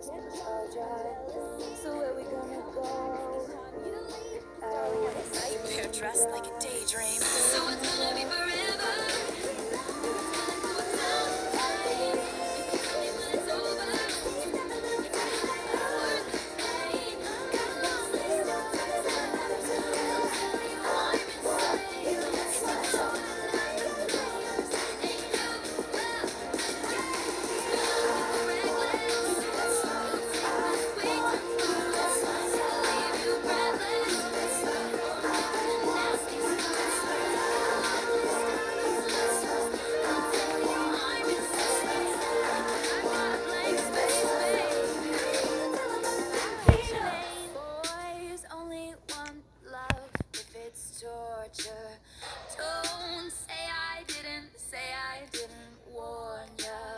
So where we gonna go? You're dressed like a daydream. torture. Don't say I didn't, say I didn't warn ya.